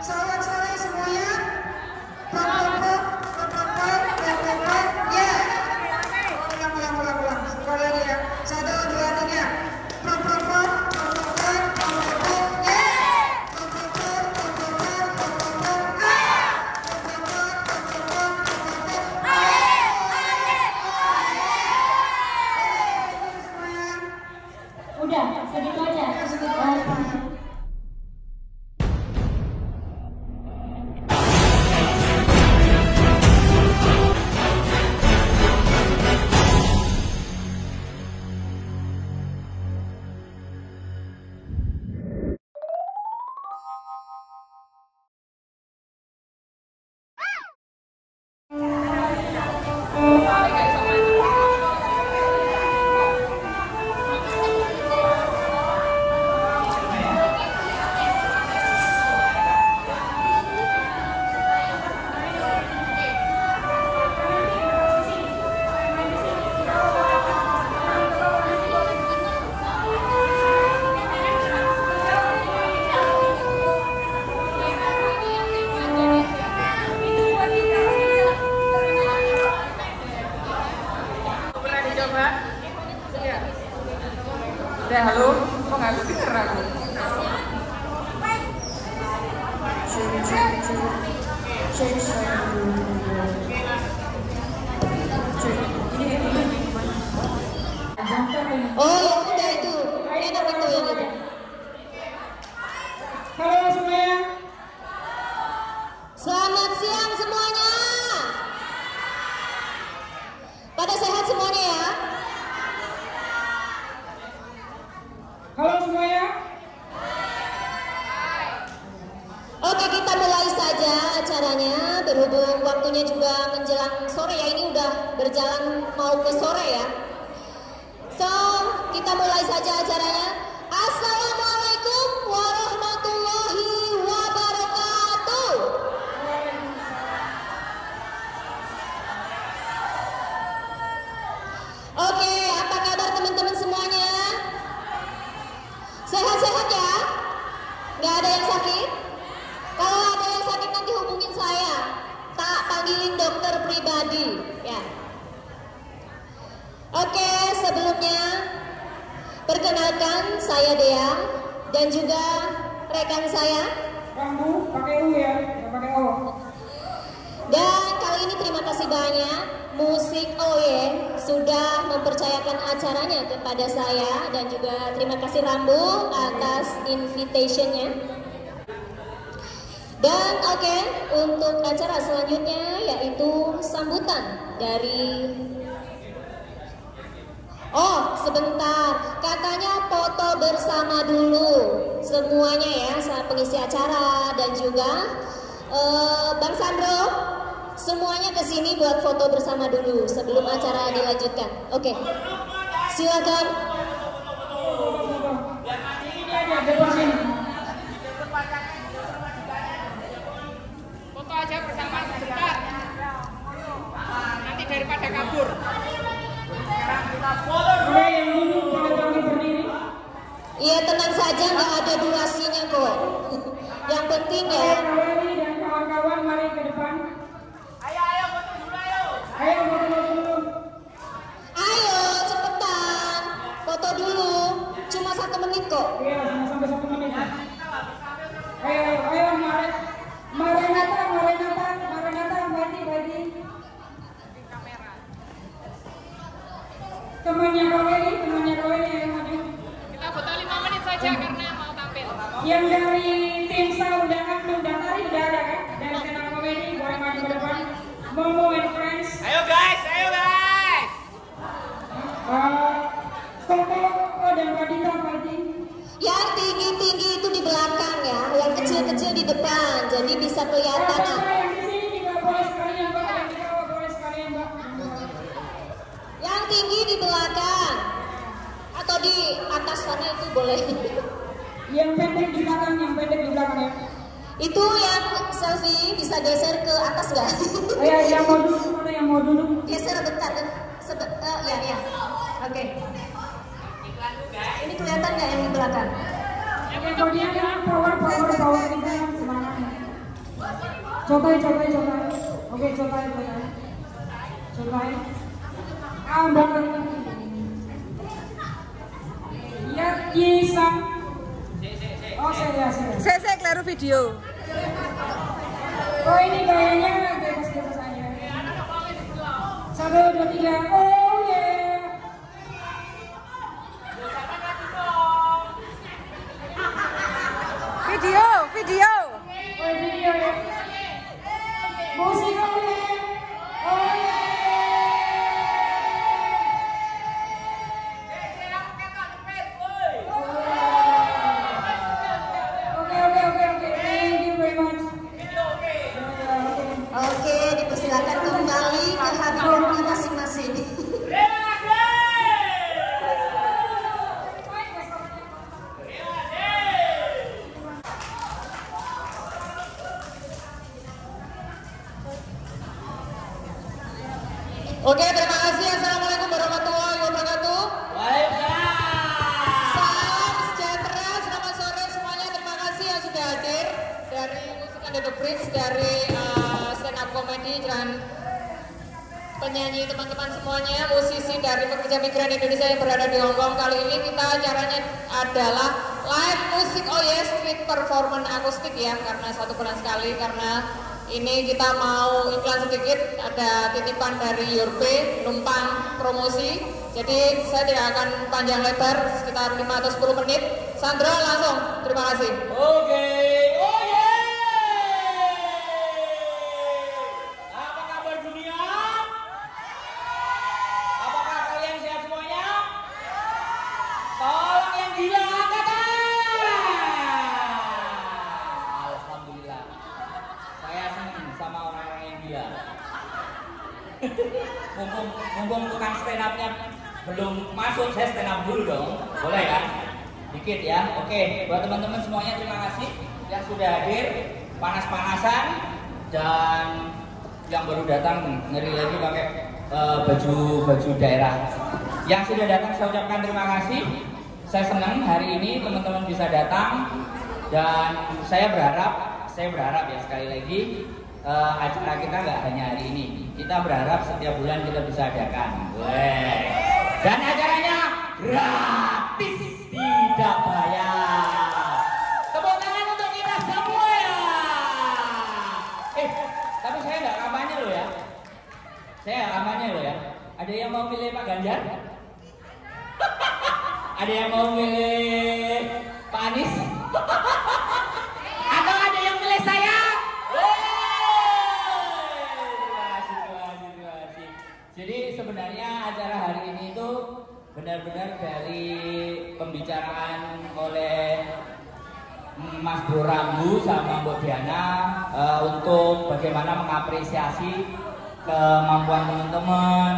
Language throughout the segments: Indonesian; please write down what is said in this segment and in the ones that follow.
Sorry. Banyak Musik Oye sudah mempercayakan acaranya kepada saya dan juga terima kasih Rambu atas invitationnya. Dan oke untuk acara selanjutnya yaitu sambutan dari Oh, sebentar. Katanya foto bersama dulu. Semuanya ya, saat pengisi acara dan juga eh, Bang Sandro. Semuanya ke sini buat foto bersama dulu sebelum acara dilanjutkan. Oke. Silakan. Depan sini. Foto aja bersama sebentar. Nanti daripada kabur. Oke, yang dulu pada kami berdiri. Iya, tenang saja nggak ada durasinya kok. Yang penting ya. Kawan-kawan mari ke depan. Satu kecil-kecil di depan, jadi bisa kelihatan. Nah, yang di sini juga boleh sekalian, Mbak. Yang di bawah boleh sekalian, Mbak. yang tinggi di belakang atau di atas sana itu boleh. Yang pendek di belakang, yang pendek di belakang ya. itu yang selfie bisa geser ke atas nggak? Ayo, yang mau duduk mana yang mau duduk? geser bentar, ben- sebe- eh, ya ya. Oke. Ini kelihatan nggak yang di belakang? Kemudian ya, power, power, power kita semangat. Cobai, cobai, cobai. Oke, cobai, cobai. Cobai. Ambang. Ya, Yisa. Oh, saya, saya. Saya saya kleru video. Oh, ini kayaknya bebas-bebas aja. Satu, dua, tiga. Oh, penyanyi teman-teman semuanya, musisi dari pekerja migran Indonesia yang berada di Hongkong. Kali ini kita acaranya adalah live musik oh yes street performance akustik ya, karena satu bulan sekali karena ini kita mau iklan sedikit, ada titipan dari Yurpe, numpang promosi. Jadi saya tidak akan panjang lebar, sekitar 5 atau 10 menit. Sandra langsung, terima kasih. Oke, oh yeah. Apa kabar dunia? Apakah kalian sehat semuanya? Tolong yang gila angkat tangan. Alhamdulillah. Saya senang sama orang-orang yang gila. mumpung, mumpung tukang stand up-nya belum masuk, saya stand up dulu dong. Boleh kan? Dikit ya. Oke, buat teman-teman semuanya terima kasih yang sudah hadir, panas-panasan dan yang baru datang ngeri lagi pakai eh, baju baju daerah. Yang sudah datang saya ucapkan terima kasih. Saya senang hari ini teman-teman bisa datang dan saya berharap, saya berharap ya sekali lagi eh, acara kita nggak hanya hari ini. Kita berharap setiap bulan kita bisa adakan. Weh. Dan acaranya gratis, tidak bayar. Tepuk tangan untuk kita semua ya. Eh, tapi saya nggak kampanye loh ya. Saya kampanye loh ya. Ada yang mau milih Pak Ganjar? ada yang mau milih Pak Anies? Atau ada yang milih saya? Jadi sebenarnya acara hari ini itu benar-benar dari pembicaraan oleh Mas Bro Rambu sama Mbak Diana eh, untuk bagaimana mengapresiasi kemampuan teman-teman,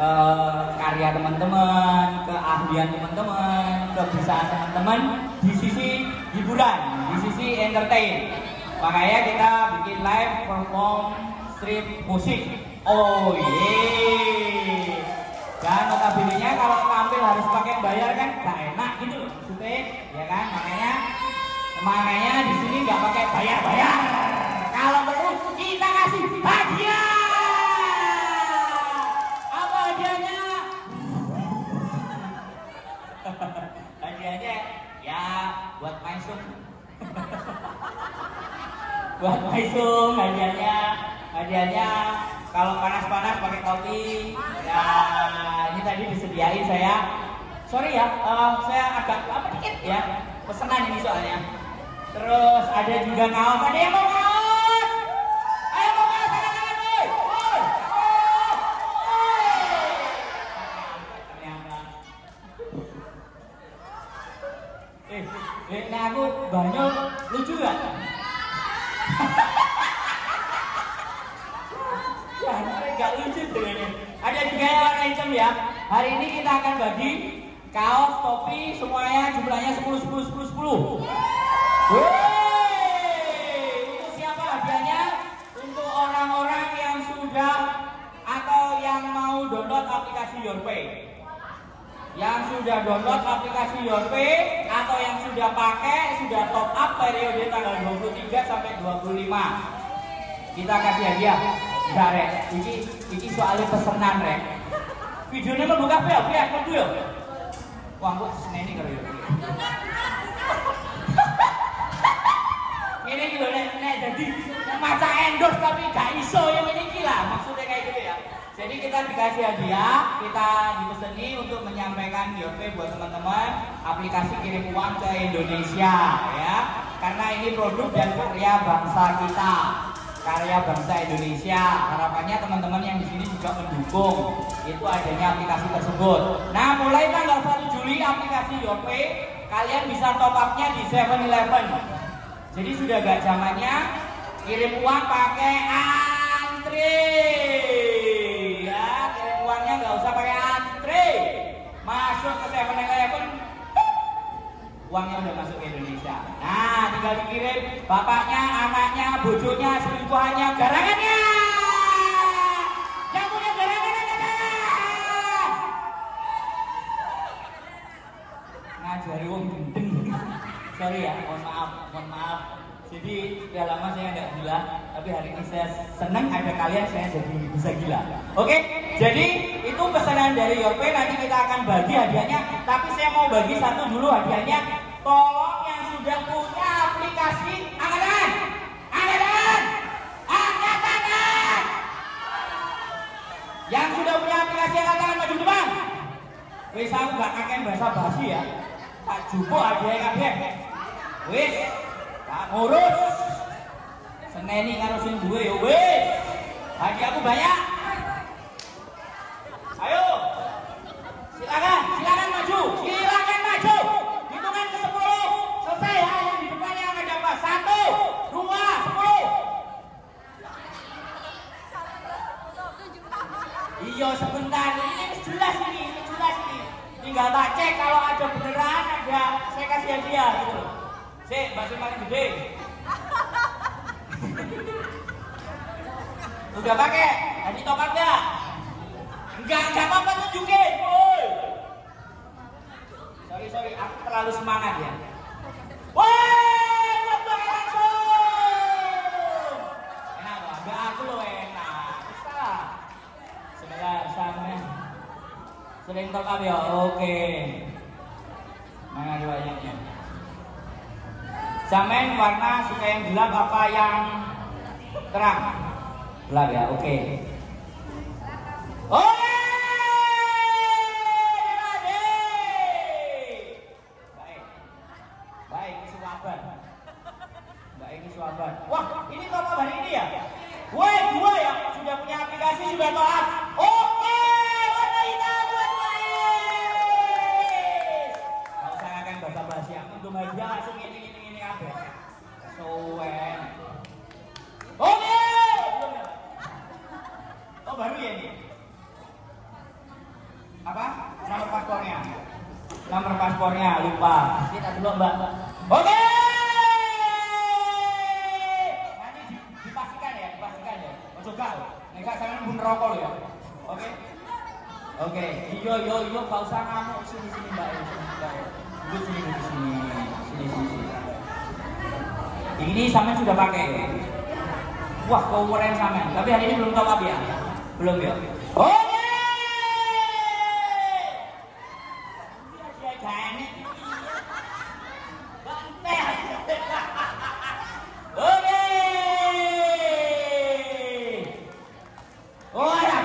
eh, karya teman-teman, keahlian teman-teman, kebiasaan teman-teman di sisi hiburan, di sisi entertain. Makanya kita bikin live perform street musik. Oh yeay. Dan notabene kalau tampil harus pakai bayar kan gak enak gitu loh ya kan? Makanya Makanya di sini nggak pakai bayar-bayar. Kalau perlu kita kasih hadiah. Maisung. buat maisung hadiahnya. Hadiahnya kalau panas-panas pakai topi. Ya ini tadi disediain saya. Sorry ya, eh, saya agak apa dikit ya. Pesanan ini soalnya. Terus ada juga kaos. Ada yang mau gak lucu sebenarnya. Ada juga yang warna hitam ya. Hari ini kita akan bagi kaos, topi, semuanya jumlahnya 10, 10, 10, 10. Wey! Untuk siapa hadiahnya? Untuk orang-orang yang sudah atau yang mau download aplikasi YourPay. Yang sudah download aplikasi YourPay atau yang sudah pakai, sudah top up periode tanggal 23 sampai 25. kita kasih hadiah. Enggak rek, ini ini soalnya pesenan rek. Videonya mau buka apa ya? Buka aku ya. Wah, kok seneni karo ya. Ini gitu nek nek jadi maca endorse tapi gak iso yang ini gila maksudnya kayak gitu ya. Jadi kita dikasih hadiah, kita dipeseni untuk menyampaikan GoPay buat teman-teman aplikasi kirim uang ke Indonesia ya. Karena ini produk dan karya bangsa kita, karya bangsa Indonesia. Harapannya teman-teman yang di sini juga mendukung itu adanya aplikasi tersebut. Nah, mulai tanggal 1 Juli aplikasi GoPay kalian bisa top up-nya di 7-Eleven. Jadi sudah gak zamannya kirim uang pakai antri. Ya, kirim uangnya nggak usah pakai antri. Masuk ke 7-Eleven, uangnya udah masuk ke Indonesia. Nah, tinggal dikirim bapaknya, anaknya, bojonya, selingkuhannya, garangannya. Yang punya garangan ngajari wong gendeng. Sorry ya, mohon maaf, mohon maaf. Jadi sudah lama saya nggak gila, tapi hari ini saya senang ada kalian, saya jadi bisa gila. Oke, jadi itu pesanan dari Yorpe, nanti kita akan bagi hadiahnya. Tapi saya mau bagi satu dulu hadiahnya. Tolong yang sudah punya aplikasi angkat tangan, angkat. Yang sudah punya aplikasi angkat tangan maju depan. Wis aku gak kakek bahasa basi ya. Tak jupuk hadiah kabeh. Wis, tak ngurus. Seneni karo sing duwe ya wis. Hadiahku banyak. Ayo. Silakan, silakan maju. Silakan maju. Hitungan ke 10. Selesai ya yang di depannya akan dapat. Satu, dua, sepuluh. Iya sebentar, ini jelas ini, ini jelas ini. Tinggal tak cek kalau ada beneran ada saya kasih hadiah gitu loh. Sik, mbak Sing paling gede. Udah pakai? Tadi tokat enggak? Enggak, enggak apa-apa tunjukin. Woi. Sorry, sorry, aku terlalu semangat ya. Woi, tepuk langsung. Enak loh, enggak aku loh enak. Bisa. Sebentar, sama. Sering top up ya? Oke. Mana riwayatnya? Warna suka yang gelap apa yang terang? Gelap ya, oke. Ini suaban. Wah, ini up hari ini ya? Woi, dua ya? Sudah punya aplikasi, sudah top paspornya lupa. Kita dulu mbak. Oke. Nanti di- dipastikan ya, dipastikan ya. Ojo gak, nek sampean pun rokok ya. Oke. Oke, iyo iyo iyo gak usah ngamuk sini sini mbak ya, sini mbak ya. Duduk sini duduk sini, sini sini. Ini sama sudah pakai. Wah, keren sama. Tapi hari ini belum top up ya? Belum ya? Oke.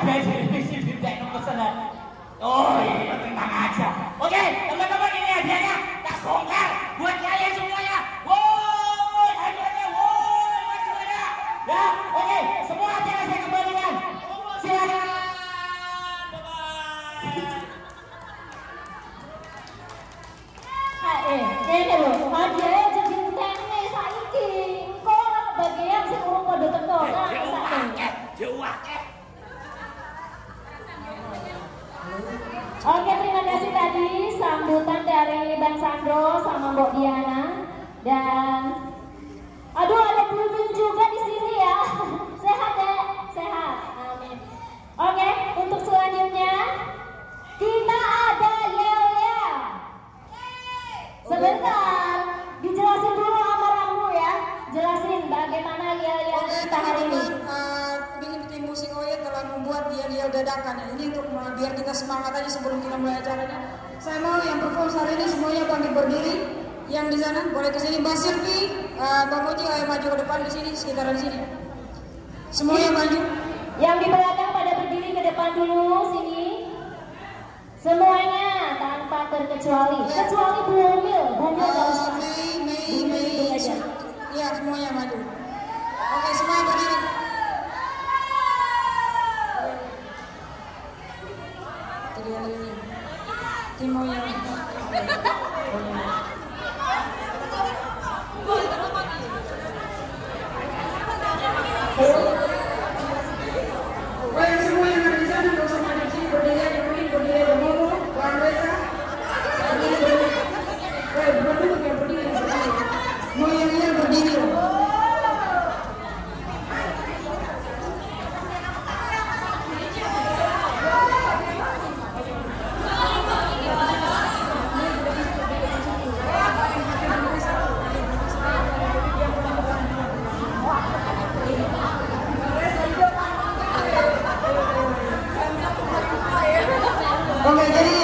Oh, ya beda. Oh iya, tenang aja. Oke, terima kasih tadi sambutan dari Bang Sandro sama Mbok Diana dan aduh ada Bulbul juga di sini ya. Sehat ya, sehat. Amin. Oke, untuk selanjutnya kita ada Yel Yel. Sebentar, dijelasin dulu sama Rambu ya. Jelasin bagaimana lia-lia Oke, kita hari ini? Dadakan ya. Ini untuk biar kita semangat aja sebelum kita mulai acaranya. Saya mau yang perform hari ini semuanya bangkit berdiri. Yang di sana boleh ke sini Mbak Silvi, uh, Mbak Moji ayo maju ke depan di sini sekitaran sini. Semuanya maju. Yang di belakang pada berdiri ke depan dulu sini. Semuanya tanpa terkecuali. Kecuali Bumil. Bumil nggak Uh, usah. Mei, Mei, Mei. aja. Ya semuanya maju. Oke semuanya berdiri. Tingin mo yung... Oh. Vamos ver,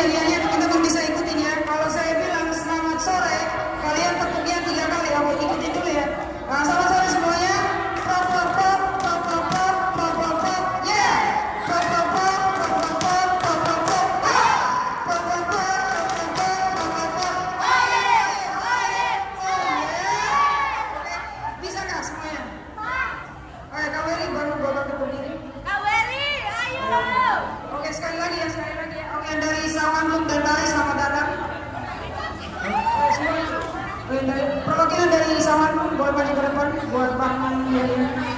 sama belum datang. sama Dadang? Semua. Perwakilan dari Saman buat maju ke depan buat Bang Mandian.